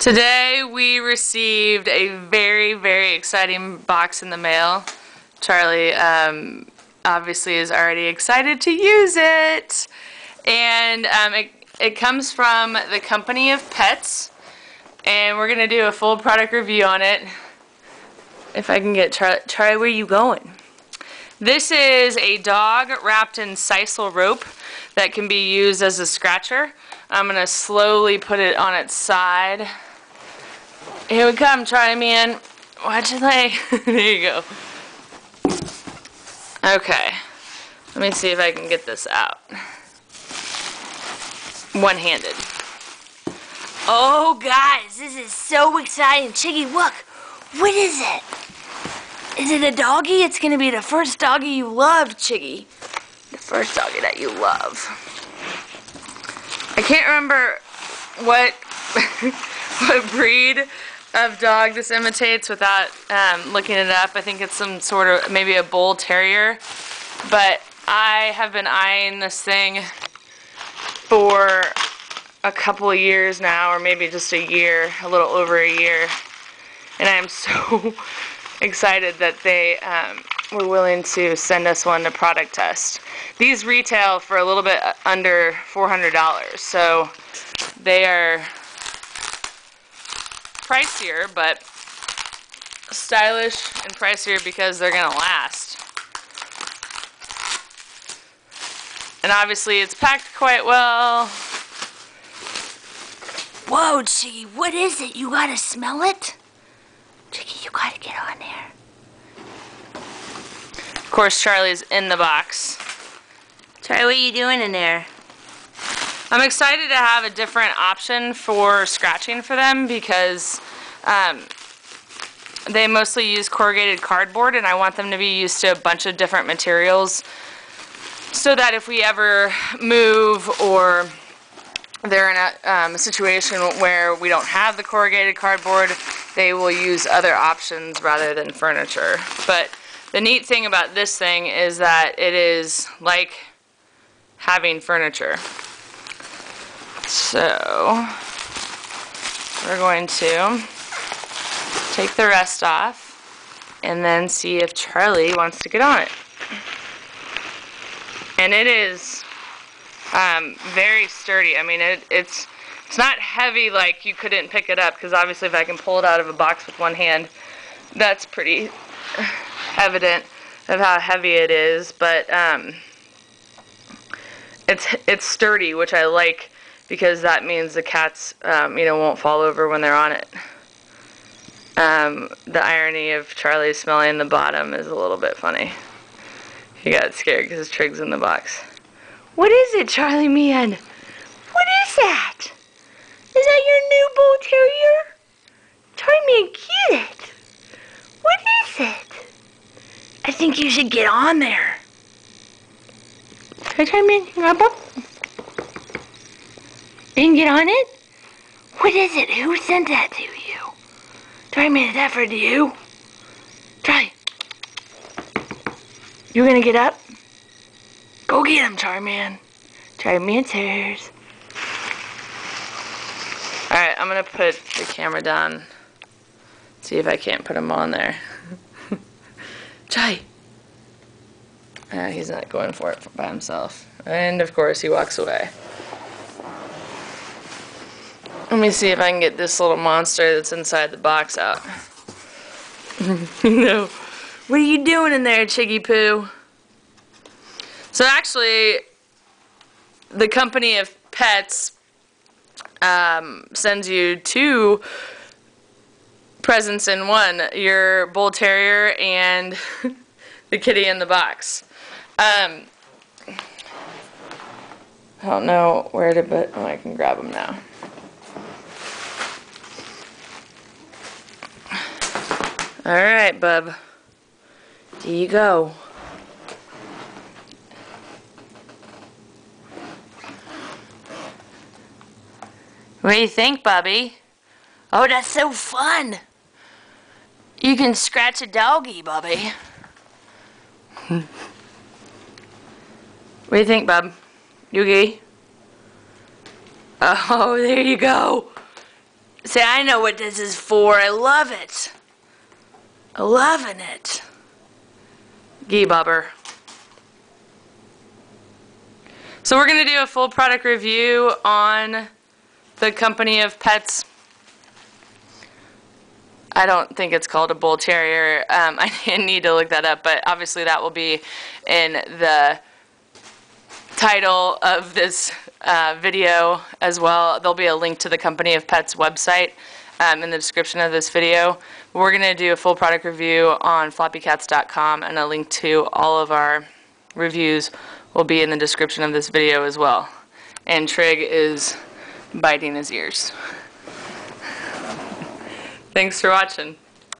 Today we received a very, very exciting box in the mail. Charlie um, obviously is already excited to use it. And um, it, it comes from the Company of Pets. And we're going to do a full product review on it. If I can get Charlie, Charlie, where are you going? This is a dog wrapped in sisal rope that can be used as a scratcher. I'm going to slowly put it on its side. Here we come, try man. Watch your leg. there you go. Okay. Let me see if I can get this out. One-handed. Oh, guys, this is so exciting. Chiggy, look. What is it? Is it a doggy? It's going to be the first doggy you love, Chiggy. The first doggy that you love. I can't remember what what breed of dog this imitates without um, looking it up. I think it's some sort of, maybe a bull terrier. But I have been eyeing this thing for a couple years now, or maybe just a year, a little over a year. And I am so excited that they um, were willing to send us one to product test. These retail for a little bit under $400, so they are pricier, but stylish and pricier because they're going to last. And obviously it's packed quite well. Whoa, Chiggy, what is it? You gotta smell it? Chiggy, you gotta get on there. Of course, Charlie's in the box. Charlie, what are you doing in there? I'm excited to have a different option for scratching for them because um, they mostly use corrugated cardboard and I want them to be used to a bunch of different materials so that if we ever move or they're in a, um, a situation where we don't have the corrugated cardboard, they will use other options rather than furniture. But the neat thing about this thing is that it is like having furniture. So, we're going to take the rest off and then see if Charlie wants to get on it. And it is um, very sturdy. I mean, it, it's it's not heavy like you couldn't pick it up because obviously if I can pull it out of a box with one hand, that's pretty evident of how heavy it is. But um, it's it's sturdy, which I like because that means the cats, um, you know, won't fall over when they're on it. Um, the irony of Charlie smelling the bottom is a little bit funny. He got scared because Trigg's in the box. What is it, Charlie man? What is that? Is that your new bull terrier? Charlie man, get it. What is it? I think you should get on there. Hey, Charlie man, grab up. Can get on it? What is it? Who sent that to you? Try made that for you. Try. You're gonna get up? Go get him, Charman. Charmancers. Alright, I'm gonna put the camera down. See if I can't put him on there. Try. Uh, he's not going for it by himself. And of course he walks away. Let me see if I can get this little monster that's inside the box out. no. What are you doing in there, Chiggy Poo? So actually, the company of pets um, sends you two presents in one. Your bull terrier and the kitty in the box. Um, I don't know where to put, oh I can grab them now. All right, bub. There you go. What do you think, Bubby? Oh, that's so fun. You can scratch a doggy, Bubby. what do you think, Bub? Yugi? Oh, there you go. Say, I know what this is for. I love it. Loving it. Gee bobber. So we're going to do a full product review on the Company of Pets. I don't think it's called a bull terrier. Um, I need to look that up, but obviously that will be in the title of this uh, video as well. There'll be a link to the Company of Pets website um, in the description of this video. We're going to do a full product review on floppycats.com and a link to all of our reviews will be in the description of this video as well. And Trigg is biting his ears. Thanks for watching.